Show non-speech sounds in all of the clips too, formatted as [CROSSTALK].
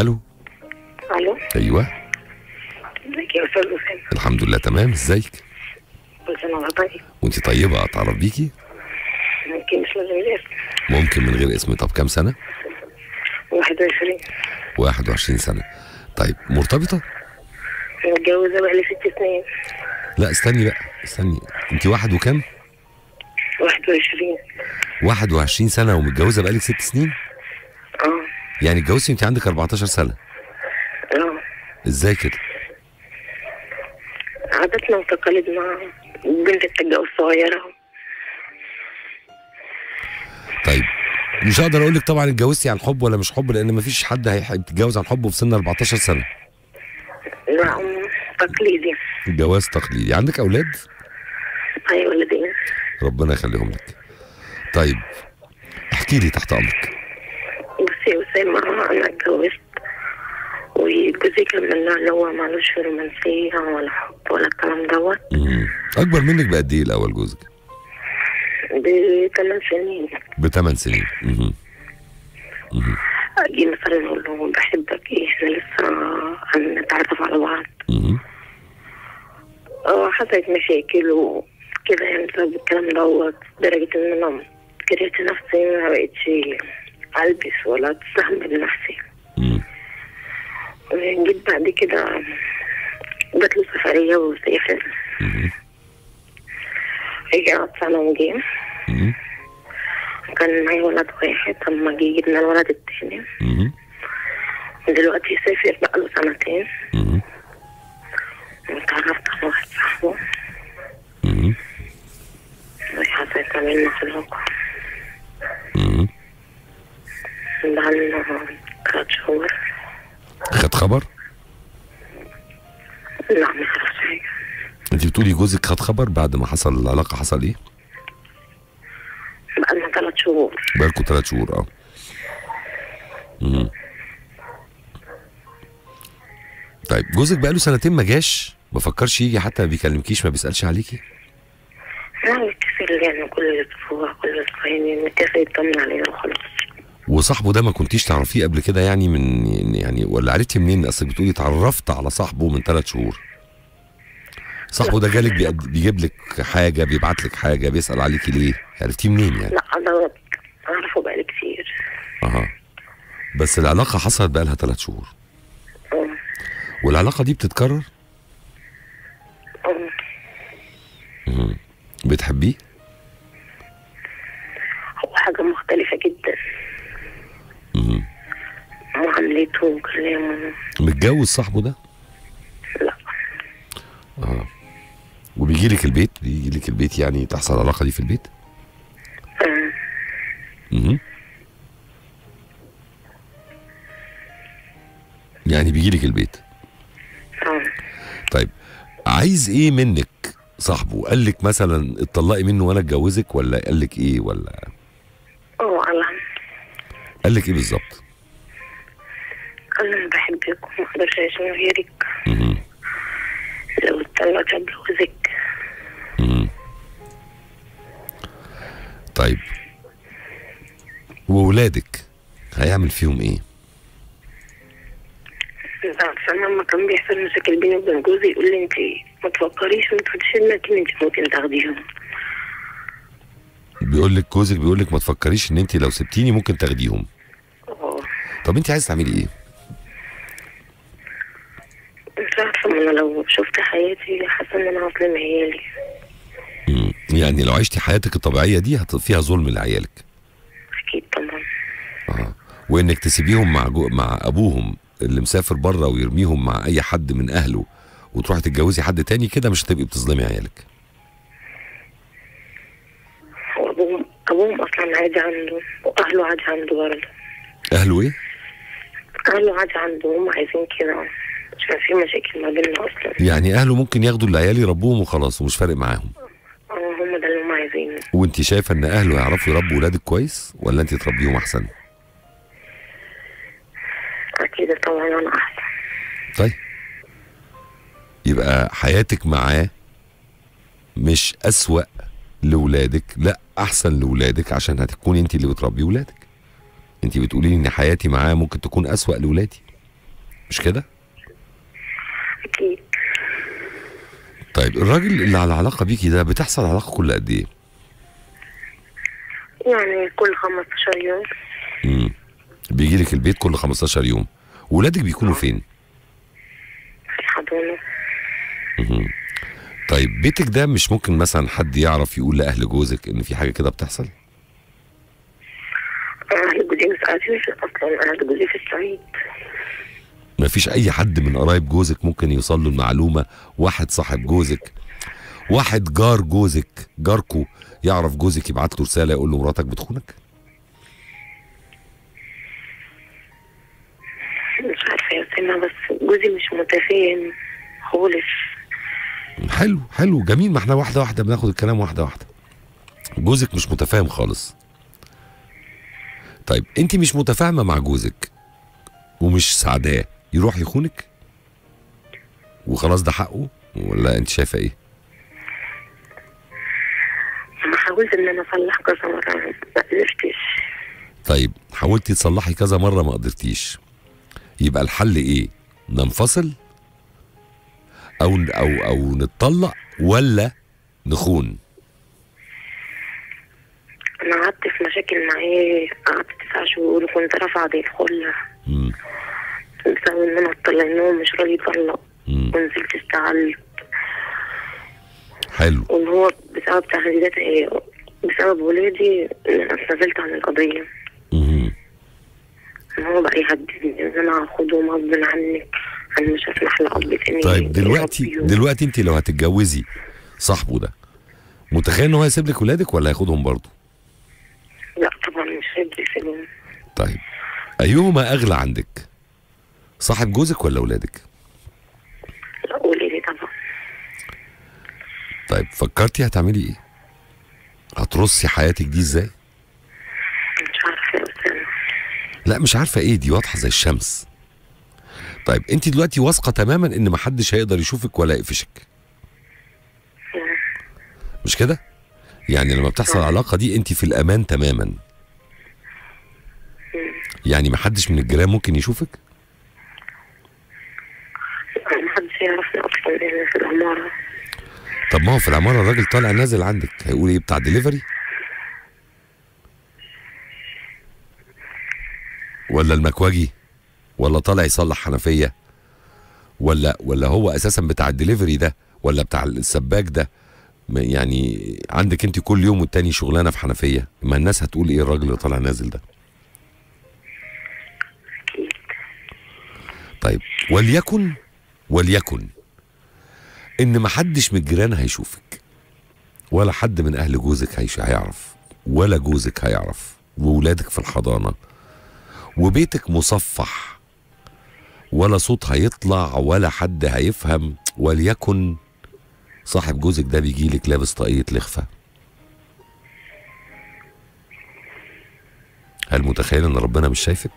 ألو. ألو. أيوه. ازيك يا أستاذ اسامه الحمد لله تمام. إزيك؟ وانت طيب. وأنت طيبة؟ أتعرف بيكي؟ ممكن مش لازم الاسم ممكن من غير اسم. طب كام سنة؟ 21 21 سنة. طيب مرتبطة؟ متجوزة بقالي ست سنين. لا استني بقى استني. أنت واحد وكام؟ 21 21 سنة ومتجوزة بقالك ست سنين؟ يعني اتجوزتي انت عندك 14 سنة. آه. إزاي كده؟ عاداتنا وتقاليدنا بنت بتتجوز صغيرة. طيب مش هقدر أقول لك طبعا اتجوزتي عن حب ولا مش حب لأن مفيش حد هيحب يتجوز عن حب في سن 14 سنة. لا أم تقليدي. الجواز تقليدي. عندك أولاد؟ أي ولدين. ربنا يخليهم لك. طيب احكي لي تحت أمرك. أنا اتجوزت وجوزي كان من النوع اللي هو معلوش في رومانسية ولا حب ولا الكلام دوت مم. أكبر منك بقد إيه الأول جوزك بثمان سنين بثمان سنين مم. مم. أجي مثلا أقول له بحبك إيه إحنا لسه هنتعرف على بعض. آه حصلت مشاكل وكده يعني بسبب الكلام دوت لدرجة إن أنا كرهت نفسي ما بقتش البس ولا استحمل نفسي. جيت بعد كده جات له سفرية وسافر. رجع سنة وجه. كان معايا ولد واحد اما جه جبنا الولد التاني. دلوقتي سافر بقاله سنتين مم. واتعرفت على واحد صاحبه. وحصلت بينا علاقة مم. شهور خد خبر؟ لا ما عرفش حاجة. انت بتقولي جوزك خد خبر بعد ما حصل العلاقة حصل إيه؟ بقالنا تلات شهور. بقالكم ثلاث شهور آه. مم. طيب جوزك بقاله سنتين ما جاش ما فكرش يجي حتى ما بيكلمكيش ما بيسألش عليكي؟ يعني نتصل يعني كل أسبوع كل أسبوعين نتصل يطمن علينا وخلاص. وصاحبه ده ما كنتيش تعرفيه قبل كده يعني من يعني ولا عرفتي منين؟ أصل بتقولي اتعرفت على صاحبه من ثلاث شهور. صاحبه ده جالك بيجيب لك حاجة بيبعت لك حاجة بيسأل عليكي ليه؟ عرفتيه منين يعني؟ لا دوت أعرفه بقالي كتير. أها. بس العلاقة حصلت بقى لها ثلاث شهور. آه والعلاقة دي بتتكرر؟ مم. بتحبيه؟ معاملته وكلامه متجوز صاحبه ده؟ لا. آه. وبيجي لك البيت؟ بيجي لك البيت يعني تحصل العلاقه دي في البيت؟ آه مم. يعني بيجي لك البيت؟ آه طيب عايز إيه منك صاحبه؟ قال لك مثلا اتطلقي منه وأنا اتجوزك ولا قال لك إيه ولا؟ آه قال لك إيه بالظبط؟ أنا بحبك وما أقدرش اعيش من غيرك. لو اتطلقت اتجوزك مهم. طيب. وولادك هيعمل فيهم إيه؟ عشان لما كان بيحصل مشاكل بيني وبين جوزي يقول لي انت ما تفكريش وانت تشيلك ان انت ممكن تاخديهم. بيقول لك جوزك بيقول لك ما تفكريش إن انت لو سبتيني ممكن تاخديهم. آه طب انت عايز تعملي إيه؟ مش عارفة أنا لو شفت حياتي حاسة إن أنا هظلم عيالي. يعني لو عشتي حياتك الطبيعية دي فيها ظلم لعيالك. أكيد طبعا. آه. وإنك تسيبيهم مع جو... مع أبوهم اللي مسافر بره ويرميهم مع أي حد من أهله وتروحي تتجوزي حد تاني كده مش هتبقي بتظلمي عيالك. هو ابوهم أبوهم أصلا عادي عنده وأهله عادي عنده برضه. أهله إيه؟ أهله عادي عنده هم عايزين كده. عشان في مشاكل ما بيننا أصلا. يعني أهله ممكن ياخدوا العيال يربوهم وخلاص ومش فارق معاهم. آه هم ده اللي هم عايزينه. وأنت شايفة إن أهله يعرفوا يربوا ولادك كويس ولا أنت تربيهم أحسن؟ أكيد طبعا أنا أحسن. طيب. يبقى حياتك معاه مش أسوأ لولادك لأ أحسن لولادك عشان هتكوني أنت اللي بتربي ولادك. أنت بتقولي لي إن حياتي معاه ممكن تكون أسوأ لولادي. مش كده؟ أكيد. طيب الراجل اللي على علاقه بيكي ده بتحصل علاقة كل قد إيه؟ يعني كل 15 يوم. امم بيجي لك البيت كل 15 يوم. ولادك بيكونوا فين؟ في الحضانة. مهم. طيب بيتك ده مش ممكن مثلا حد يعرف يقول لأهل جوزك إن في حاجة كده بتحصل؟ أهل جوزي مش أصلا أهل جوزي في الصعيد. ما فيش أي حد من قرايب جوزك ممكن يوصل له المعلومة. واحد صاحب جوزك واحد جار جوزك جاركو يعرف جوزك يبعت له رسالة يقول له مراتك بتخونك؟ مش عارفة يا سيما بس جوزي مش متفاهم خالص. حلو حلو جميل. ما إحنا واحدة واحدة بناخد الكلام واحدة واحدة. جوزك مش متفاهم خالص. طيب انت مش متفاهمة مع جوزك ومش سعداه يروح يخونك؟ وخلاص ده حقه؟ ولا انت شايفة إيه؟ أنا حاولت إن أنا أصلح كذا مرة ما قدرتش. طيب حاولتي تصلحي كذا مرة ما قدرتيش. يبقى الحل إيه؟ ننفصل؟ أو أو أو نتطلق ولا نخون؟ أنا قعدت في مشاكل معاه قعدت تسع شهور وكنت رافعة دي الخلة. اتطلق إن هو مش راضي يطلق مم. ونزلت استعلت. حلو. وإن هو بسبب تهديدات إيه بسبب ولادي أنا اتنازلت عن القضية. إن هو بقى يهددني إن أنا هاخدهم غصب عنك أنا مش هسمح لأب تاني. طيب دلوقتي. دلوقتي أنت لو هتتجوزي صاحبه ده متخيل إن هو هيسيب لك ولادك ولا هياخدهم برضه؟ لا طبعا مش يسيبهم. طيب أيهما أغلى عندك؟ صاحب جوزك ولا ولادك؟ لا ولادي طبعا. طيب فكرتي هتعملي إيه؟ هترصي حياتك دي إزاي؟ مش أسامة لا مش عارفة إيه دي واضحة زي الشمس. طيب أنت دلوقتي واثقة تماما إن محدش هيقدر يشوفك ولا يقفشك؟ مش كده؟ يعني لما بتحصل العلاقة دي أنت في الأمان تماما. يعني محدش من الجيران ممكن يشوفك محدش يعرفني أصلا إن في العمارة طب ما هو في العمارة الراجل طالع نازل عندك هيقول إيه بتاع دليفري ولا المكواجي؟ ولا طالع يصلح حنفية؟ ولا ولا هو أساسا بتاع الدليفري ده؟ ولا بتاع السباك ده؟ يعني عندك أنت كل يوم والتاني شغلانة في حنفية ما الناس هتقول إيه الراجل اللي طالع نازل ده؟ طيب وليكن وليكن إن محدش من الجيران هيشوفك. ولا حد من أهل جوزك هيعرف. ولا جوزك هيعرف. وولادك في الحضانة. وبيتك مصفح. ولا صوت هيطلع ولا حد هيفهم. وليكن صاحب جوزك ده بيجيلك لابس طاقية لخفة. هل متخيل إن ربنا مش شايفك؟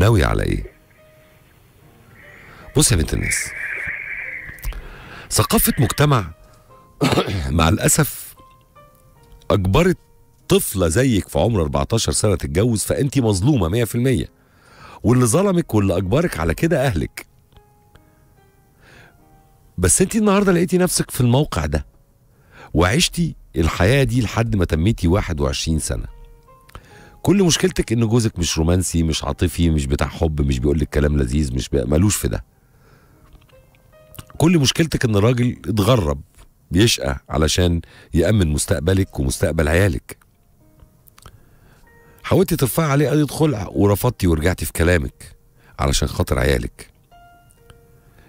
ناوي على إيه بص يا بنت الناس ثقافة مجتمع [COUGHS] مع الأسف أجبرت طفلة زيك في عمر 14 سنة تتجوز فأنت مظلومة 100% واللي ظلمك واللي أجبرك على كده أهلك. بس أنت النهاردة لقيتي نفسك في الموقع ده وعشتي الحياة دي لحد ما تميتي 21 سنة. كل مشكلتك إن جوزك مش رومانسي مش عاطفي مش بتاع حب مش بيقول لك كلام لذيذ مش بي... ملوش في ده. كل مشكلتك إن راجل اتغرب بيشقى علشان يأمن مستقبلك ومستقبل عيالك. حاولتي ترفعي عليه قضية خلع ورفضتي ورجعتي في كلامك علشان خاطر عيالك.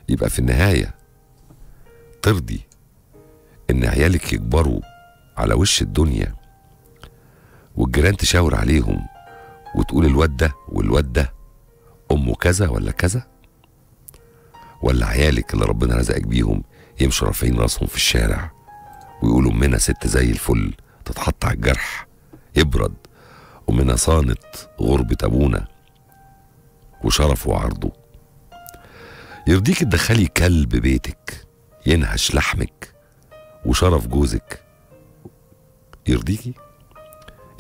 يبقى في النهاية ترضي إن عيالك يكبروا على وش الدنيا. والجيران تشاور عليهم وتقول الواد ده والواد ده أمه كذا ولا كذا؟ ولا عيالك اللي ربنا رزقك بيهم يمشوا رافعين راسهم في الشارع ويقولوا أمنا ست زي الفل تتحط على الجرح يبرد ومنها صانت غربة أبونا وشرفه وعرضه. يرضيك تدخلي كلب بيتك ينهش لحمك وشرف جوزك. يرضيكي؟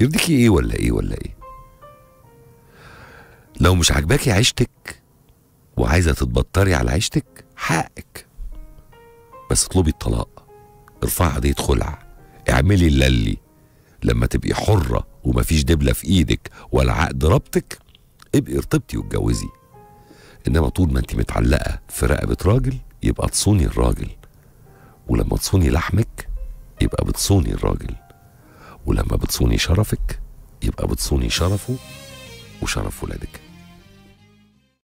يرضيكي إيه ولا إيه ولا إيه؟ لو مش عاجباكي عيشتك وعايزة تتبطري على عيشتك حقك. بس اطلبي الطلاق. ارفعي قضيه خلع. اعملي اللي لما تبقي حرة ومفيش دبلة في إيدك ولا عقد ربطك ابقي ارتبطي واتجوزي. انما طول ما انت متعلقة في رقبة راجل يبقى تصوني الراجل. ولما تصوني لحمك يبقى بتصوني الراجل. ولما بتصوني شرفك يبقى بتصوني شرفه وشرف ولادك.